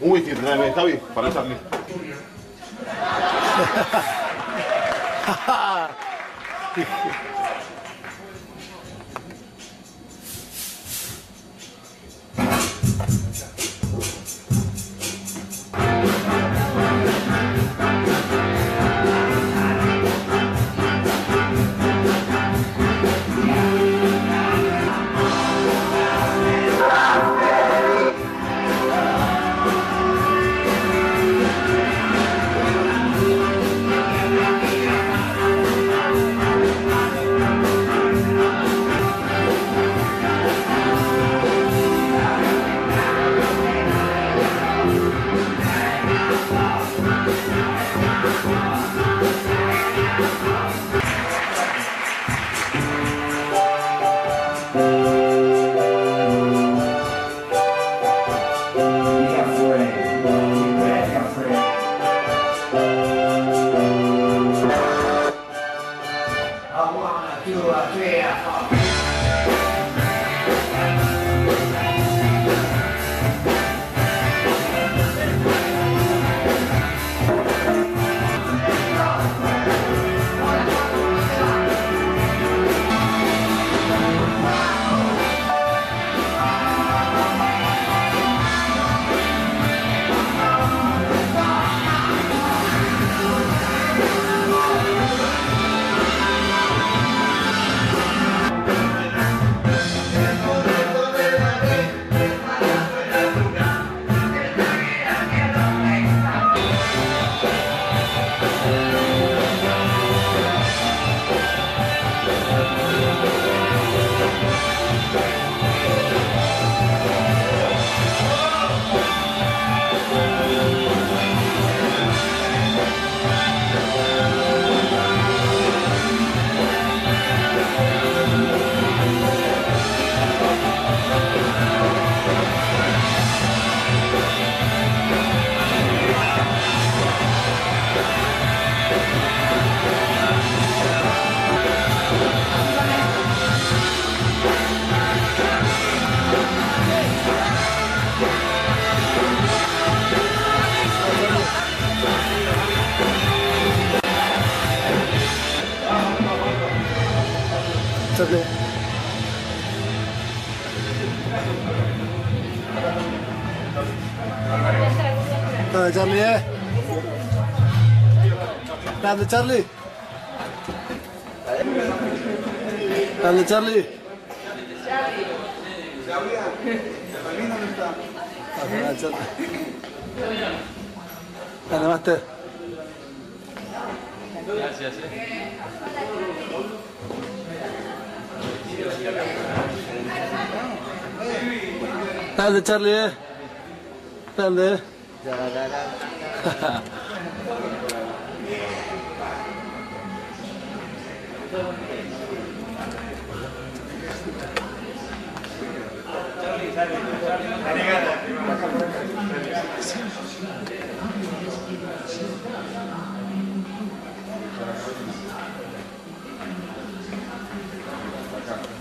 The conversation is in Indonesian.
Un tráeme, Javi, para Charlie. to or prayer Charlie. Dale, Charlie, eh. Grande, Charlie. Grande, Charlie. Grande, Charlie. Grande, Master. Grande, Charlie, eh. Grande, eh.